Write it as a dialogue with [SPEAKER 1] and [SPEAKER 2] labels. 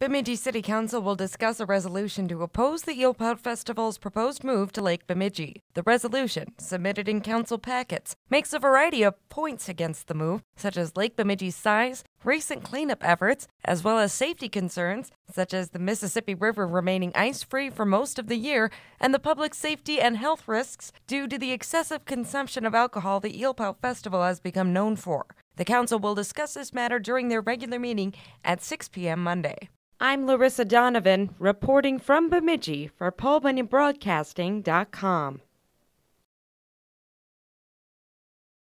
[SPEAKER 1] Bemidji City Council will discuss a resolution to oppose the Eelpout Festival's proposed move to Lake Bemidji. The resolution, submitted in council packets, makes a variety of points against the move, such as Lake Bemidji's size, recent cleanup efforts, as well as safety concerns, such as the Mississippi River remaining ice free for most of the year, and the public safety and health risks due to the excessive consumption of alcohol the Eelpout Festival has become known for. The council will discuss this matter during their regular meeting at 6 p.m. Monday. I'm Larissa Donovan, reporting from Bemidji for PaulBunyanBroadcasting.com.